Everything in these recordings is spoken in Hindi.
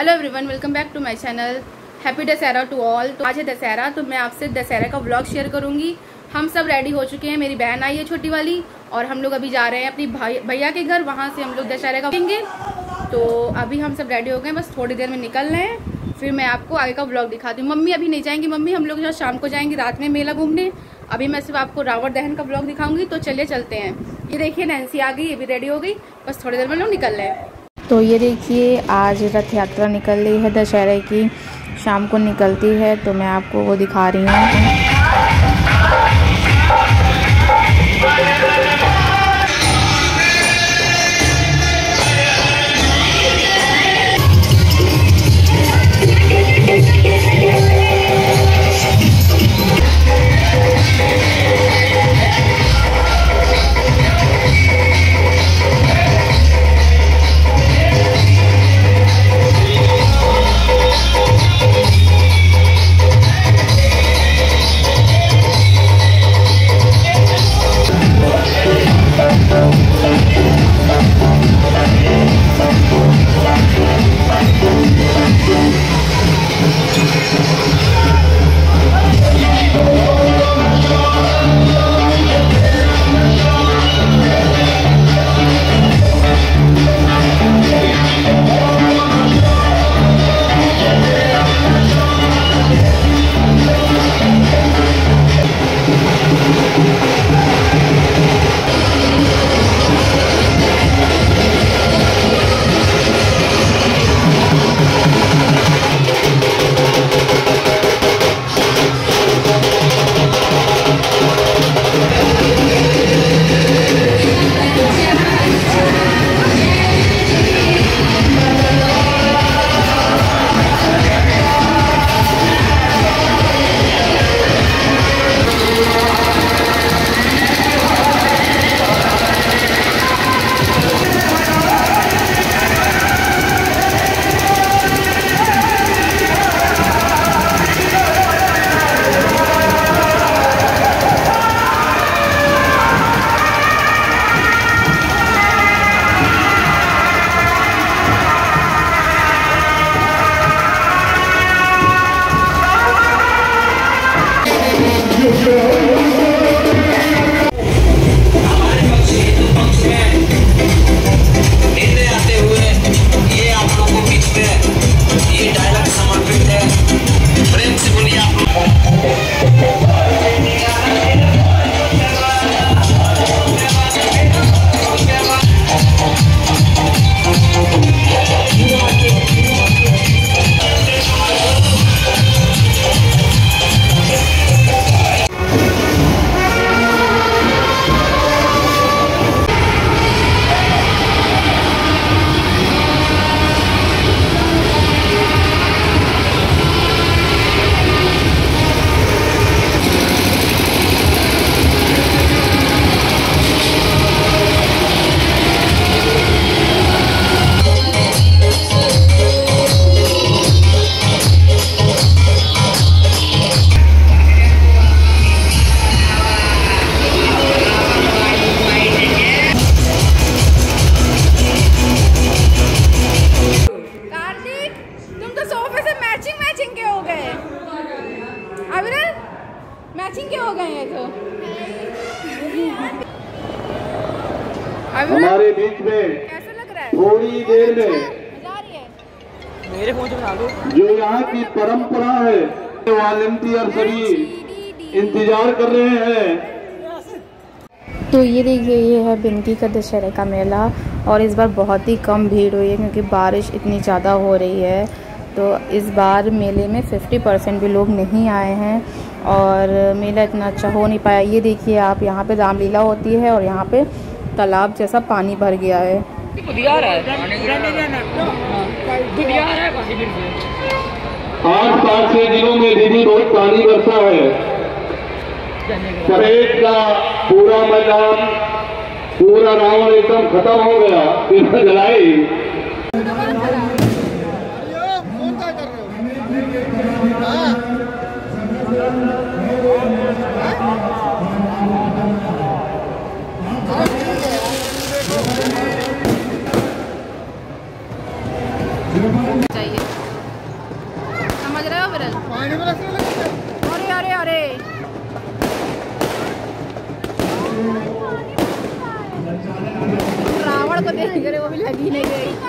Hello everyone welcome back to my channel happy Dussehra to all तो आज है दशहरा तो मैं आपसे दशहरा का व्लॉग शेयर करूँगी। हम सब रेडी हो चुके हैं, मेरी बहन आई है छोटी वाली, और हम लोग अभी जा रहे हैं अपनी भाई भैया के घर, वहाँ से हम लोग दशहरा का देंगे तो अभी हम सब रेडी हो गए बस थोड़ी देर में निकल रहे हैं, फिर मैं आपको आगे का ब्लॉग दिखाती हूँ। मम्मी अभी नहीं जाएँगी, मम्मी हम लोग जो शाम को जाएँगे, रात में मेला घूमने। अभी मैं सिर्फ़ आपको रावण दहन का ब्लॉग दिखाऊँगी तो चलिए चलते हैं। ये देखिए नैन्सी आ गई, ये भी रेडी हो गई, बस थोड़ी देर में लोग निकल रहे हैं। तो ये देखिए, आज रथ यात्रा निकल रही है, दशहरे की। शाम को निकलती है तो मैं आपको वो दिखा रही हूँ। की परंपरा है। वॉलेंटियर सभी इंतज़ार कर रहे हैं। तो ये देखिए ये है बिंकी का दशहरे का मेला और इस बार बहुत ही कम भीड़ हुई है क्योंकि बारिश इतनी ज़्यादा हो रही है। तो इस बार मेले में 50 परसेंट भी लोग नहीं आए हैं और मेला इतना अच्छा हो नहीं पाया। ये देखिए आप यहाँ पे रामलीला होती है और यहाँ पे तालाब जैसा पानी भर गया है। आस पास के जिलों में भी भी बहुत पानी बरसा है। परेड का पूरा मैदान, पूरा रावण एकदम खत्म हो गया। फिर जलाई। नहीं करे वो भी लगी नहीं गई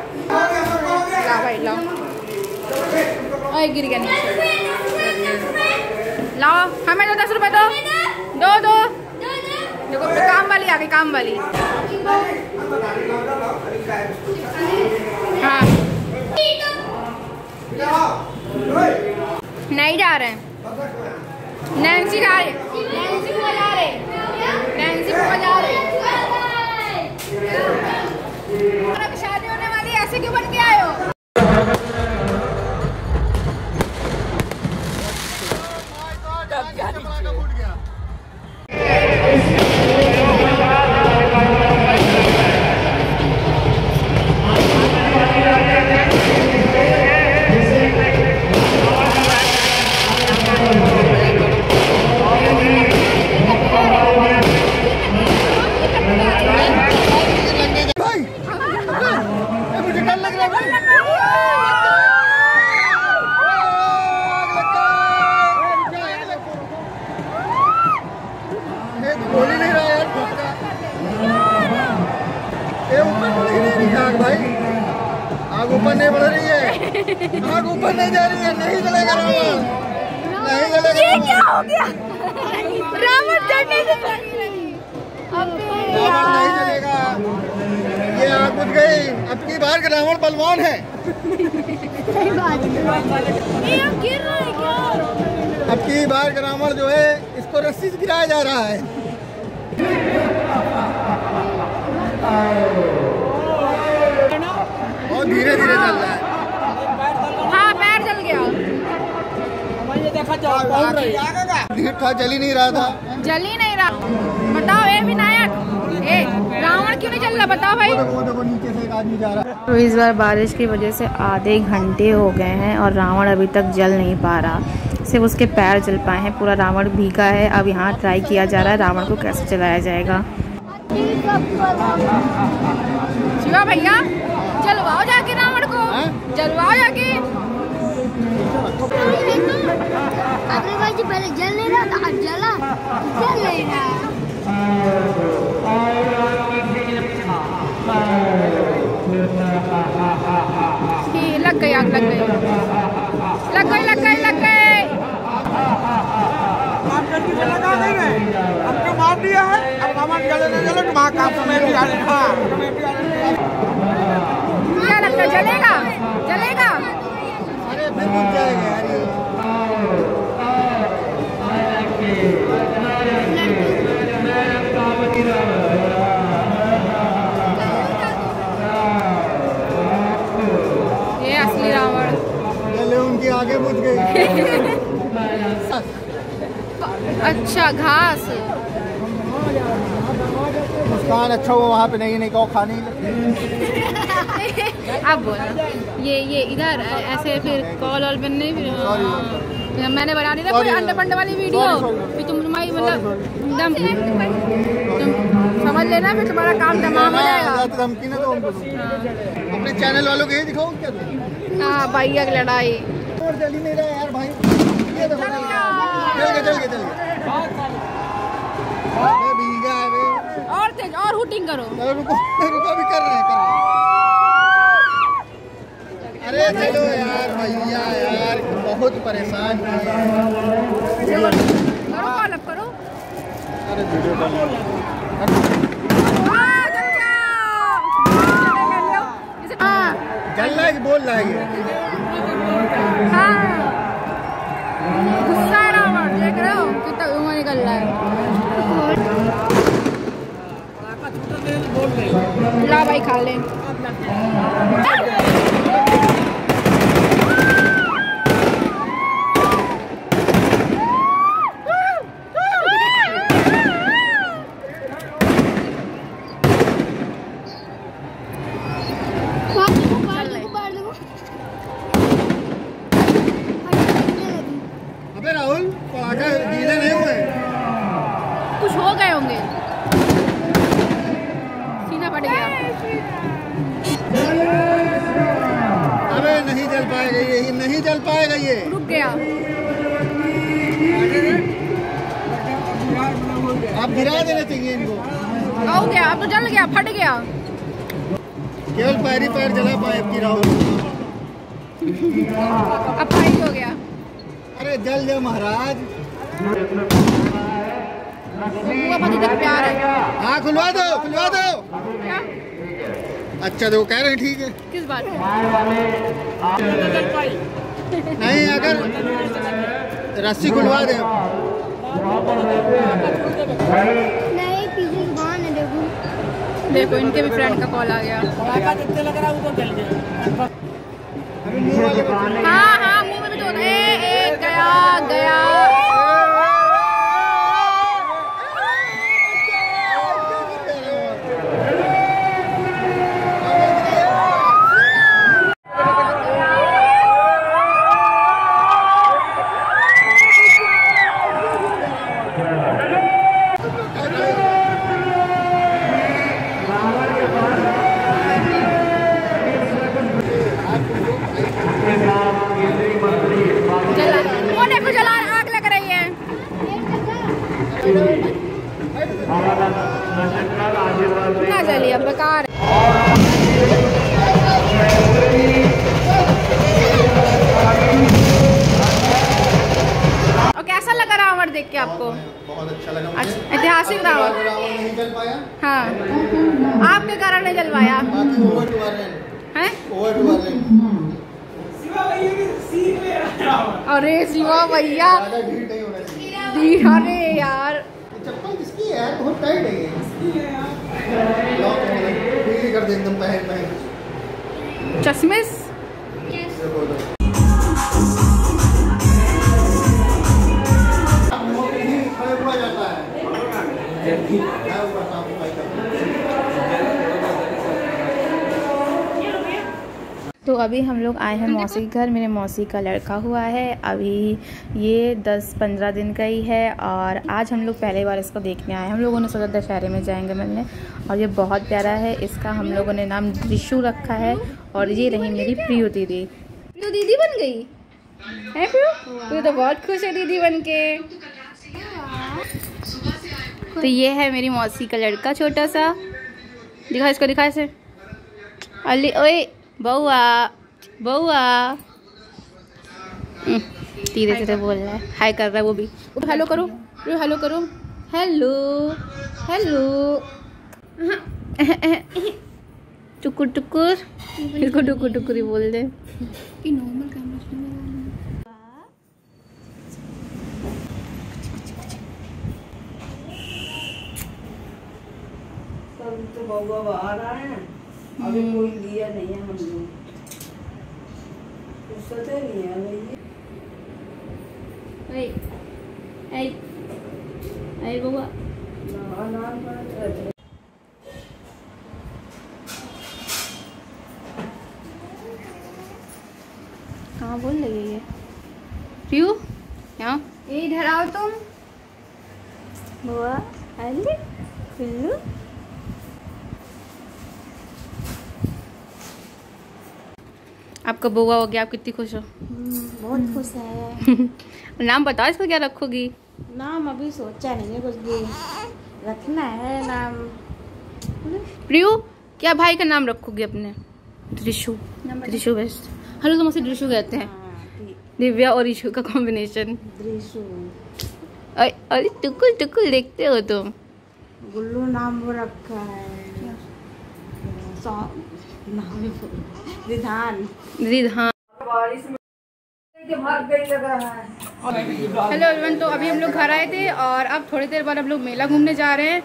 ला भाई लाओ गिर गया लाओ हमें दो दस रुपए दो दो दो देखो काम वाली आ गई काम वाली हाँ। नहीं जा रहे हैं। नैन्सी जा रहे नैन्सी को जा रहे नैन्सी को जा रहे अब की बार का रावण बलवान है। ये अब गिर रहा है क्या? अब की बार का रावण जो है इसको रस्सी से गिराया जा रहा है। और धीरे धीरे चल रहा है। हाँ पैर जल गया। ही नहीं रहा था। जल ही नहीं रहा। बताओ ए विनायक। रावण क्यों नहीं चल रहा? बताओ भाई। वो देखो नीचे से एक आदमी जा रहा है। तो इस बार बारिश की वजह से आधे घंटे हो गए हैं और रावण अभी तक जल नहीं पा रहा। सिर्फ़ उसके पैर जल पाए हैं पूरा रावण भीगा है। अब यहाँ ट्राई किया जा रहा है रावण को कैसे चलाया जाएगा। शिवा भैया जलवाओ जाके रावण को। जलवाओ जाके। पहले जल नहीं रहा था अब जला। जल नहीं रहा। लग गई आग लग गई लग गई लग गई लग गई आप जल्दी से लगा देंगे। हमको मार दिया है। अब हमारे जले न जले तो वहाँ काम समय भी आ रहे क्या लगता है जलेगा? जलेगा? अरे फिर बुझ जाएगा उनके आगे बुझ गई अच्छा घास। मुस्कान अच्छा हुआ वहाँ पे नहीं नहीं कहो खाने ही। अब बोलो। ये ये इधर ऐसे फिर कॉल पे नहीं फिर हाँ। मैंने बना दी था कोई अंडे पंडे वाली वीडियो. फिर तुम तुम्हारी मतलब एकदम तुम समझ लेना फिर तुम्हारा काम तमाम हो जाएगा। धमकी ना दो अपने चैनल वालों को ये दिखाओ क्या हाँ की लड़ाई। और चल ही नहीं रहा यार भाई। ये देखो। चल गया। चल गया चल गया भीगा है बे। और तेज और हुटिंग करो। रुको रुको भी कर रहे हैं कर रहे हैं। अरे चलो यार भैया यार बहुत परेशान किए करो कॉल अप करो। अरे वीडियो कॉल रहा है बोल रहा है। हाँ। गुस्सा रावण देख रहे हो? कितना धुआँ निकल रहा है ला भाई खा ले बाहर देखो बाहर देखो बाहर देखो अबे राहुल पटाखे गीले नहीं हुए कुछ हो गए होंगे। सीना फट गया। अबे नहीं जल पाएगा ये नहीं जल पाएगा ये। रुक गया। आप गिरा देना चाहिए इनको। हो गया अब तो जल गया फट गया। केवल पैरी पैर जला पाए की राहुल। अब फाइट हो गया। अरे जल जा महाराज बुआ पति तक प्यार है हाँ खुलवा दो खुलवा दो। क्या अच्छा देखो कह रहे हैं ठीक है। किस बात नहीं अगर रस्सी खुलवा दे। है देखो। देखो इनके भी फ्रेंड का कॉल आ गया। हाँ हाँ मुँह में भी तो ए, ए, गया गया जला वो देखो जला आग लग रही है ना जली अब बेकार और कैसा लगा रावण देख के आपको? बहुत अच्छा लगा अच्छा, ऐतिहासिक रावण। हाँ। आपके कारण ने जलवाया। है। अरे शिवा भैया। अरे यार। चप्पल किसकी है बहुत टाइट है कर दे एकदम पहन पहन। चश्मिश अभी हम लोग आए हैं मौसी के घर। मेरे मौसी का लड़का हुआ है। अभी ये 10-15 दिन का ही है और आज हम लोग पहली बार इसको देखने आए हैं। हम लोगों ने सोचा दशहरे में जाएँगे मिलने और ये बहुत प्यारा है। इसका हम लोगों ने नाम त्रिशु रखा है और ये रही मेरी प्रियो दीदी। तो दीदी बन गई? है प्रियो? तू तो बहुत खुश है दीदी बन के। तो ये है मेरी मौसी का लड़का छोटा सा। दिखा इसको दिखा इसे। अली ओए बउआ। बउआ। हम्म, धीरे धीरे बोल रहा है। हाय कर रहा है वो भी। हेलो करो। प्रियो हेलो करो। हेलो हेलो टुकुर टुकुर। इसको टुकुर टुकुर ही बोल दे। तो बउआ बाहर आए हैं। अभी कोई लिया नहीं है हम लोग ही नहीं है baba. नहा नहा। कहाँ बोल रही है ये? प्रियो यहाँ। ये इधर आओ तुम। बुआ अली आपका बुआ हो गया आप कितनी खुश हो? बहुत खुश है। नाम बताओ इसको क्या रखोगी? नाम अभी सोचा नहीं है कुछ भी रखना है नाम। प्रियो क्या भाई का नाम रखोगी अपने? त्रिशु। त्रिशु बेस्ट हेलो तुम उसे त्रिशु कहते हैं। दिव्या और ईशु का कॉम्बिनेशन अरे टुकुल टुकुल देखते हो तुम। गुल्लू नाम वो रखा है। ही रिधान रिधान हेलो एवरीवन तो अभी हम लोग घर आए थे और अब थोड़ी देर बाद हम लोग मेला घूमने जा रहे हैं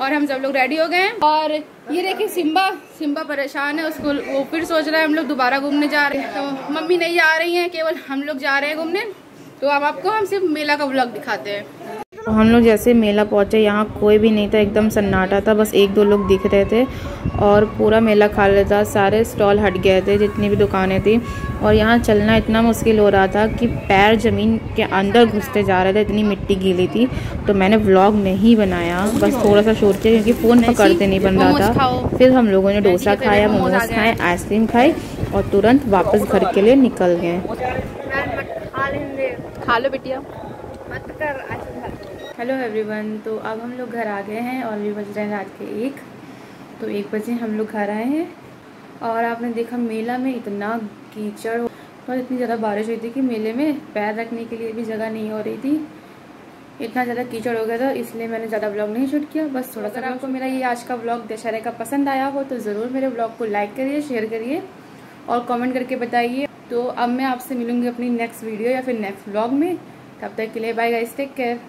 और हम सब लोग रेडी हो गए हैं। और ये देखिए सिम्बा सिम्बा परेशान है उसको वो फिर सोच रहा है हम लोग दोबारा घूमने जा रहे हैं। तो मम्मी नहीं जा रही हैं केवल हम लोग जा रहे हैं घूमने। तो अब आपको हम सिर्फ़ मेला का ब्लॉग दिखाते हैं। तो हम लोग जैसे मेला पहुँचे यहाँ कोई भी नहीं था एकदम सन्नाटा था बस एक दो लोग दिख रहे थे और पूरा मेला खाली था सारे स्टॉल हट गए थे जितनी भी दुकानें थी और यहाँ चलना इतना मुश्किल हो रहा था कि पैर ज़मीन के अंदर घुसते जा रहे थे इतनी मिट्टी गीली थी तो मैंने व्लॉग नहीं बनाया बस थोड़ा सा शोर किया क्योंकि फ़ोन पकड़ते नहीं बन रहा था फिर हम लोगों ने डोसा खाया मोमोज खाए आइसक्रीम खाई और तुरंत वापस घर के लिए निकल गए खा लो बिटिया हेलो एवरीवन तो अब हम लोग घर आ गए हैं और अभी बज रहे हैं रात के एक। तो एक बजे हम लोग घर आए हैं और आपने देखा मेला में इतना कीचड़ और इतनी ज़्यादा बारिश हुई थी कि मेले में पैर रखने के लिए भी जगह नहीं हो रही थी। इतना ज़्यादा कीचड़ हो गया था इसलिए मैंने ज़्यादा ब्लॉग नहीं शूट किया। बस थोड़ा सा आपको मेरा ये आज का ब्लॉग दशहरे का पसंद आया हो तो ज़रूर मेरे ब्लॉग को लाइक करिए शेयर करिए और कमेंट करके बताइए। तो अब मैं आपसे मिलूँगी अपनी नेक्स्ट वीडियो या फिर नेक्स्ट ब्लॉग में। तब तक के लिए बाय गाइस टेक केयर